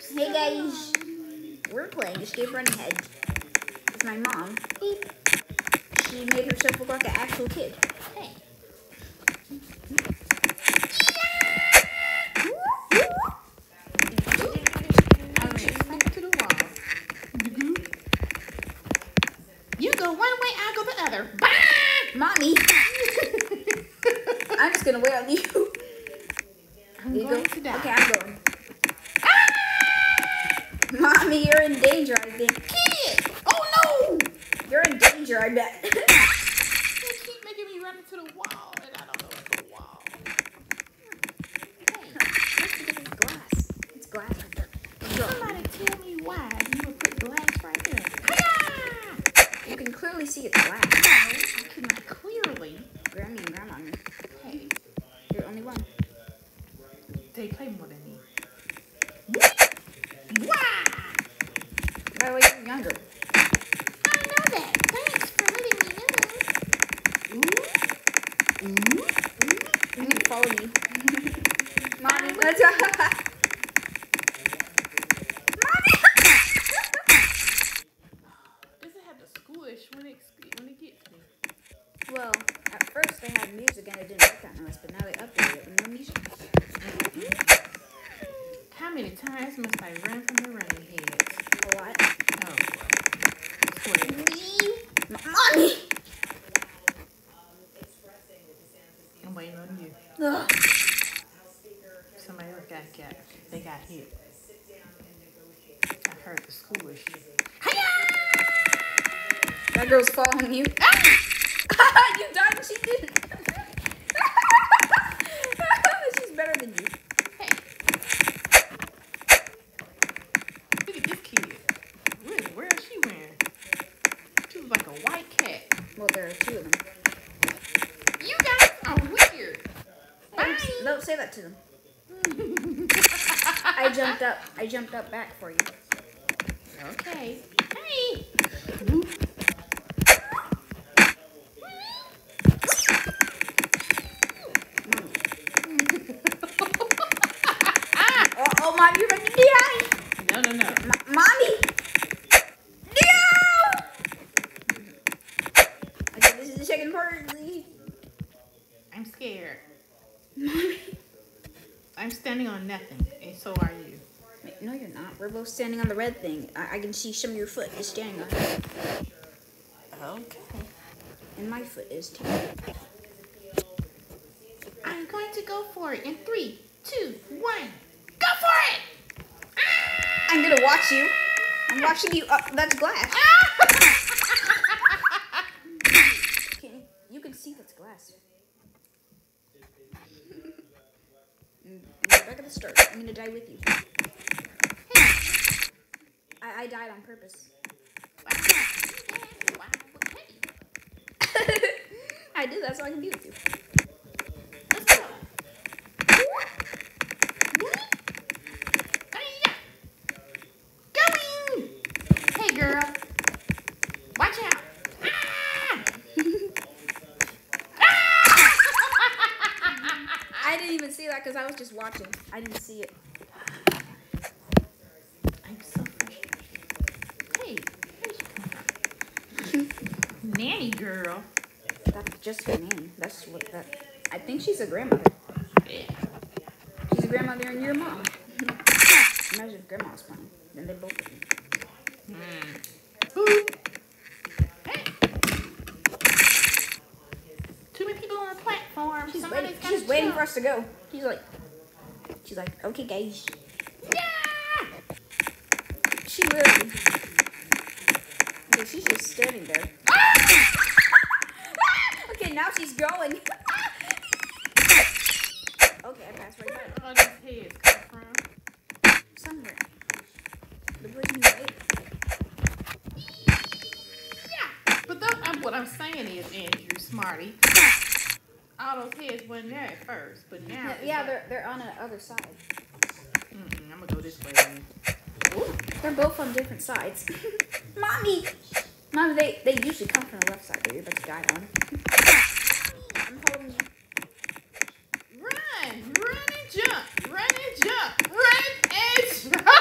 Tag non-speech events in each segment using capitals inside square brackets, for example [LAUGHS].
Hey guys, we're playing Escape Running Head with my mom. She made herself look like an actual kid. Hey. I'm back to the wall. You go one way, I go the other. Bah! Mommy, [LAUGHS] I'm just gonna wait on you. I'm You going go. to die. Okay, I'm going. Mommy, you're in danger, I think. Kid! Oh no! You're in danger, I bet. [LAUGHS] Keep making me run into the wall, and I don't know what's the wall. Hey, it's glass. It's glass right there. Go. somebody tell me why you would put glass right there. You can clearly see it's glass. I could not clearly. Grammy and Grandma, Hey, you're the only one. they play more than me. Wow! By you're younger. I know that. Thanks for letting me know. Ooh. Ooh. I'm gonna follow you. [LAUGHS] Mommy, I'm let's [LAUGHS] go. Does it have the schoolish when it when it gets me? well, at first they had music and it didn't make that noise, but now they updated it with no music. How many times must I run from the running heads? A lot. Oh boy. Swear. M- I'm waiting on you. Ugh. Somebody got got they got hit. I heard the school schoolish. That girl's following you. Ah! [LAUGHS] you and she didn't. She's better than you. Hey. Look at this kid. Really, where is she wearing? She was like a white cat. Well, there are two of them. You guys are weird. Oh, Bye. Don't say that to them. [LAUGHS] I jumped up. I jumped up back for you. Okay. Hey. Oh, oh mom, you're gonna die. No, no, no. M- mommy. No. Okay, this is the second part. I'm scared. [LAUGHS] I'm standing on nothing, and so are you. Wait, no, you're not. We're both standing on the red thing. I, I can see some of your foot is standing on it, Okay. and my foot is too. I'm going to go for it in three, two, one. Go for it! I'm gonna watch you. I'm watching you. Uh, that's glass. [LAUGHS] Can, you can see that's glass. Mm, Back at the start. I'm gonna die with you. I, I died on purpose. [LAUGHS] I did that so I can be with you. Let's go. Going. Hey, girl. Watch out. Ah! I didn't even see that because I was just watching. I didn't see it. I'm so frustrated. Hey, where'd you come from? Nanny girl. That's just her name. That's what that. I think she's a grandmother. Yeah. She's a grandmother and you're a mom. [LAUGHS] Imagine if grandma was playing. Then they both would be. Hmm. Too many people on the platform. She's waiting. She's waiting for us to go. She's like, she's like, okay, guys. Yeah. She literally. Okay, she's just standing there. [LAUGHS] okay, now she's going. [LAUGHS] okay, I passed right by her. Where all these heads come from? Somewhere. The place you wait. Yeah. But those, I'm, uh, what I'm saying is, Andrew, Smarty, all those heads wasn't there at first, but now. Yeah, they're they're on the other side. Mm-mm, I'm gonna go this way. Ooh. They're both on different sides. [LAUGHS] Mommy! Mommy, they, they usually come from the left side that you're about to die on. I'm holding you. Run, run and jump, run and jump, run and jump.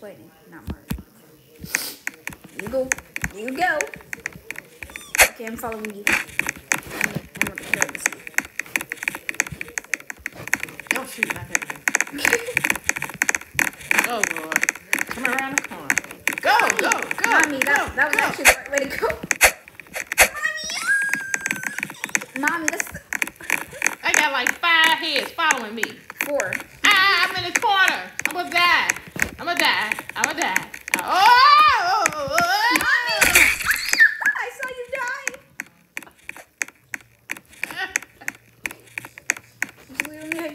explaining, not Marty. You go. You go. Okay, I'm following you. I'm, I'm gonna prepare this. Oh shoot, not that one. oh lord. Come around the corner. Go, go, go. Mommy, that, go, that was go. actually the right way to go. Mommy! Mommy, that's the, I got like five heads following me. four. Ah, I'm in the corner. I'm gonna die. I'm gonna die. I'm gonna die. Oh! Mommy! I saw you die. We only had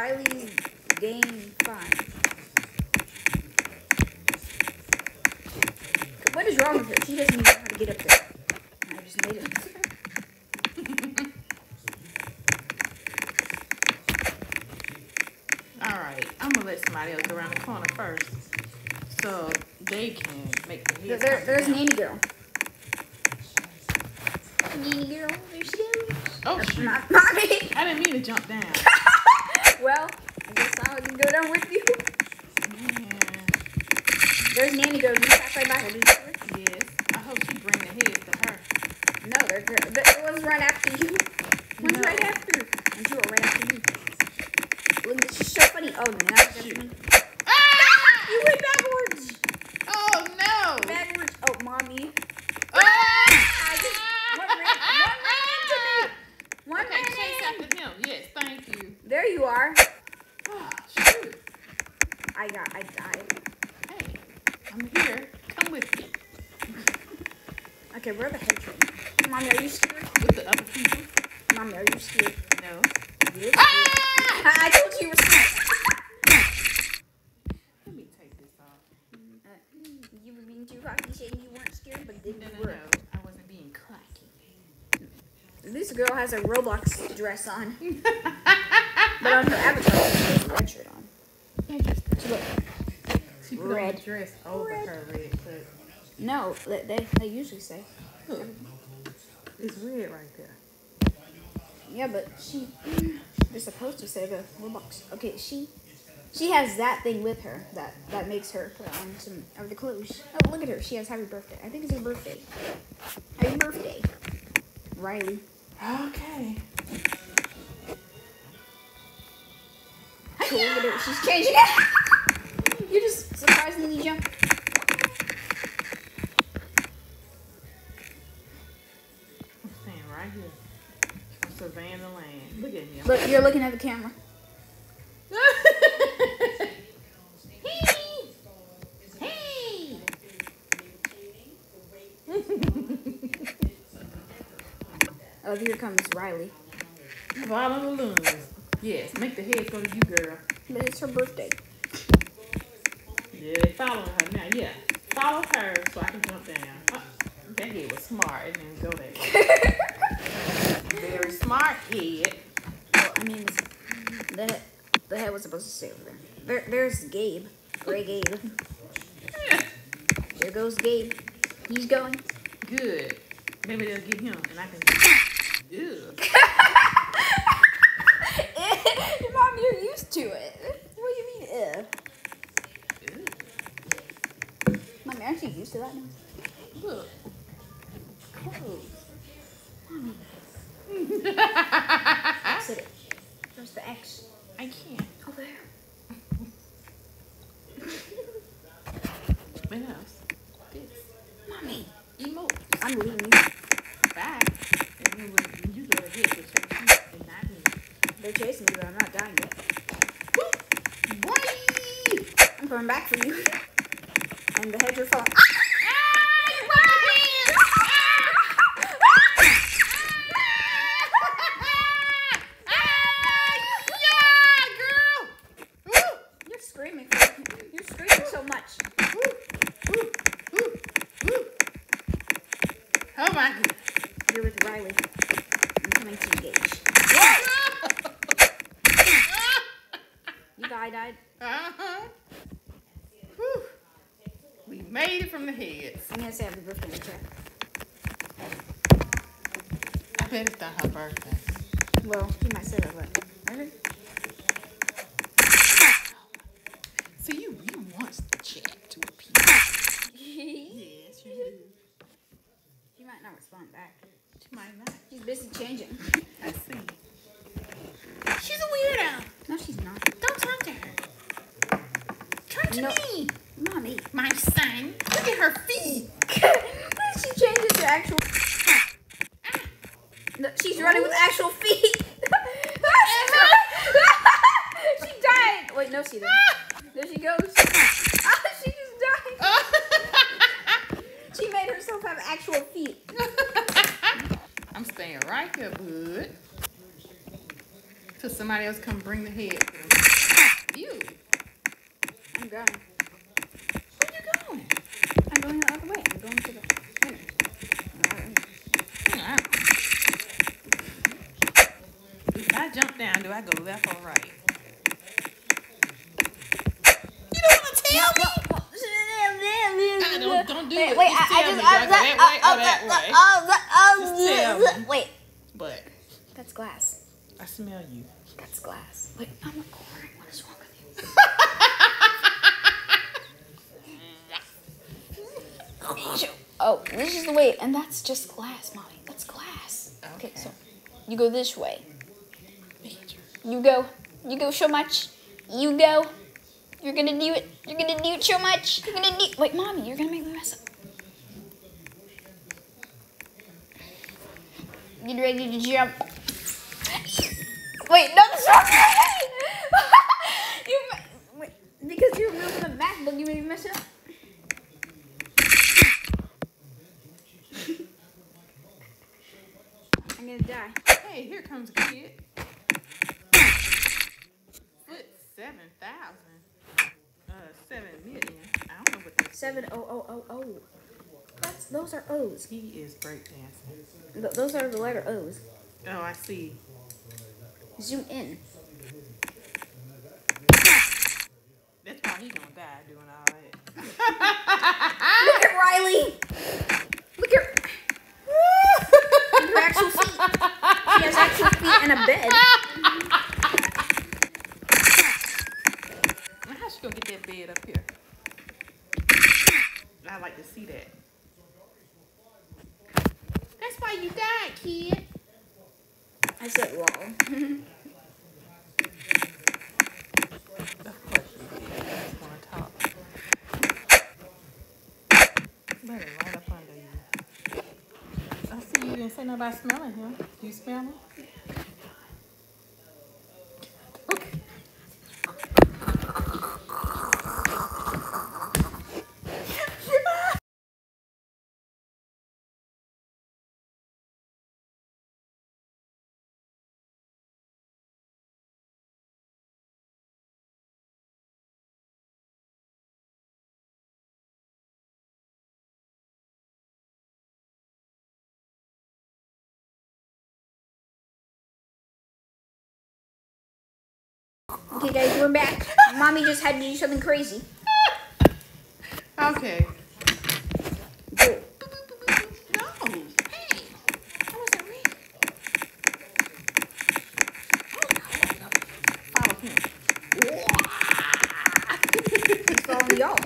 Riley's game fine. What is wrong with her? She doesn't even know how to get up there. I just made it. [LAUGHS] All right, I'm gonna let somebody else around the corner first, so they can make the There, there, there's down. Nanny Girl. Nanny Girl, there she goes. Oh shoot! Mo- Mommy! I didn't mean to jump down. [LAUGHS] well, I guess I can go down with you. Man, There's Nanny Girl. You pass right by her. Did you yes. I hope she bring the heads to her. No, they're, the ones right after you. One's No. right after. And two are right after me. Look, this is so funny. Oh, now it's me. Ah! You went backwards. Oh no! Backwards. Oh, mommy. Ah! I just- one ran- one ran into me. One Okay, ran chase in. after him. Yes, thank you. There you are. Oh, [LAUGHS] shoot. I got. I died. Hey, I'm here. Come with me. Okay, where the heck are you? Mommy, are you scared? With the other people. Mommy, are you scared? No. You look scared. Ah! I, I told you you were scared. Let me take this off. Uh, you were being too cocky saying you weren't scared, but then No, you no, were. no. I wasn't being cocky. This girl has a Roblox dress on. [LAUGHS] But on her avatar, she has a red shirt on. Interesting. So look, She put Red. on a dress over Red. her red shirt. no, they, they, they usually say. Look. It's red right there. Yeah, but she, they're supposed to say the Roblox. Okay, she, she has that thing with her that, that makes her put on some of the clothes. Oh, look at her. She has happy birthday. I think it's her birthday. Happy birthday. Riley. Okay. Cool, look at her. She's changing it. [LAUGHS] You just surprisingly jump. I'm staying right here. I'm surveying the land. Look at him. Look, you're looking at the camera. [LAUGHS] [LAUGHS] Oh, here comes Riley. Balloons. Yes, make the head go to you, girl. But it's her birthday. Yeah, following her now. Yeah, follow her so I can jump down. Uh, that head was smart. It didn't go that way. [LAUGHS] Very smart head. Well, I mean, the the head was supposed to stay over there. There, there's Gabe, Gray Gabe. There goes Gabe. He's going. Good. Maybe they'll get him, and I can. [LAUGHS] Ew. [LAUGHS] Mom, you're used to it. What do you mean, eh? Ew. Mom, aren't used to that now? Look. Clothes. Sit it. Where's the X? I can't. Over there. What else? This. Mommy, Emote. I'm leaving. Bye. And then when, when you go ahead, you'll check you and not me. They're chasing me, but I'm not dying yet. Boy! I'm coming back for you. [LAUGHS] And the hedge are falling. You're ah! bet it's not her birthday. Well, he might say that but Ready? So you, you want to chat to appear? yes, you do. She might not respond back. She might not. She's busy changing. [LAUGHS] I see. She's a weirdo. No, she's not. Don't talk to her. Come to no. me. Else come bring the head. You. I'm going. Where you going? I'm going the other way. I'm going to the. Wow. If I jump down, do I go left or right? You don't want to tell me? Ah, don't- don't do wait, it. Wait, Just I, I just. I, do I that way or that way? Just tell uh, me. Wait, But that's glass. I smell you. That's glass. Wait, I'm recording. What is wrong with you? [LAUGHS] Oh, this is the way, and that's just glass, mommy. That's glass. Okay, Okay. so you go this way. You go. You go so much. You go. You're gonna do it. You're gonna do it so much. You're gonna do. Wait, mommy, you're gonna make me mess up. Get ready to jump. Wait, no, that's not right. you, wait, because you're moving the MacBook, you made me mess up. [LAUGHS] I'm gonna die. Hey, here comes a kid. Foot seven thousand. Uh, seven million. I don't know what this. Seven oh oh oh oh. That's those are O's. He is breakdancing. Th- those are the letter O's. Oh, I see. Zoom in. That's why he gonna die doing all that. Look at Riley. Look at her actual feet. She has actual feet and a bed. Now, How she gonna get that bed up here? I like to see that. That's why you died, kid. I said lol. Of course you did. That's gonna talk. Let it right up under you. I see you didn't say about smelling him. You smell him? Okay, guys, we're back. Mommy just had to do something crazy. [LAUGHS] Okay. Go. No. Hey. That wasn't real. Follow him. He's following y'all.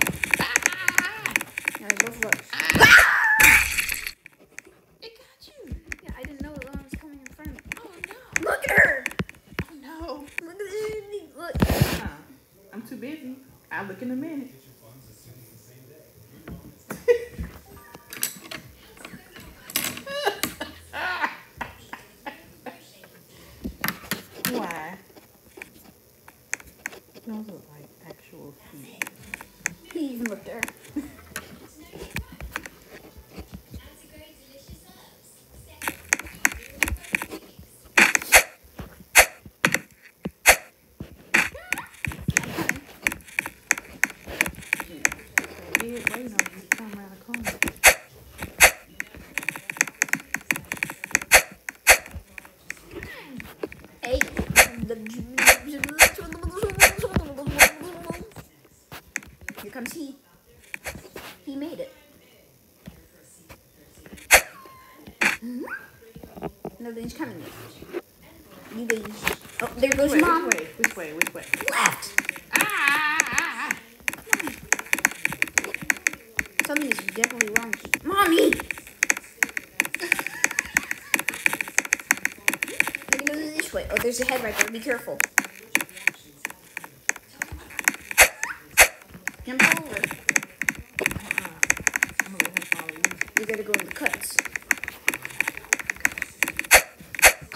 Yeah, both of us. It got you. Yeah, I didn't know it when I was coming in front of me. Oh no. Look at her. Oh no. Look at this. Look. Uh, I'm too busy. I'll look in a minute. Why? Those look like actual feet. He even [LAUGHS] looked there. her. Comes he. He made it. Nothing's coming yet. You guys. Oh, there goes Which way, mom. which way? Which way? Which way? Left. Ah, ah, ah. Something is definitely wrong. Mommy. [LAUGHS] Oh, there's a head right there. Be careful. Jump over. I'm gonna let her follow you. Gotta go in the cuts.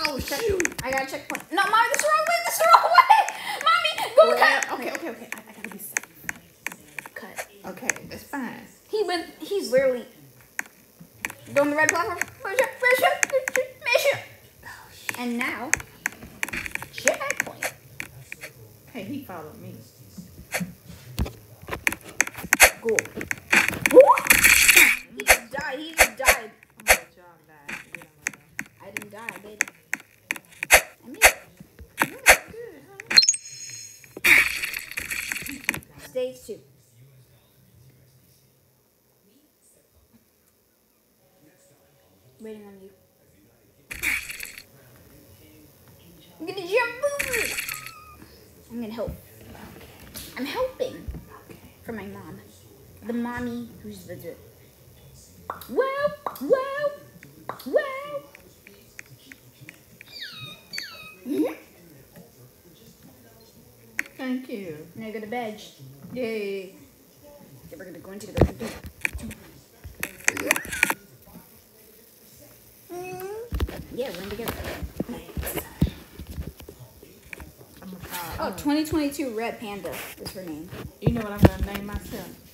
Oh, shit. I got a checkpoint. No, mommy, this is the wrong way. This is the wrong way. Mommy, go Well, cut. okay, okay, okay. I, I gotta be safe. Cut. Okay, that's fine. He went. He's literally going the red platform. And now, checkpoint. Hey, he followed me. Cool. He just died. He just died. I'm gonna let y'all die. Get on my way. I didn't die. I did. I made it. You did good. Stage two. Waiting on you. I'm gonna jump over. I'm gonna help. I'm helping for my mom. The mommy who's the. Wow! Wow! Wow! Mhm. Thank you. Now go to bed. Yay. Okay, we're gonna go into the bedroom. Yeah, we're in together. I'm gonna call. Oh, 2022 Red Panda is her name. You know what I'm gonna name myself?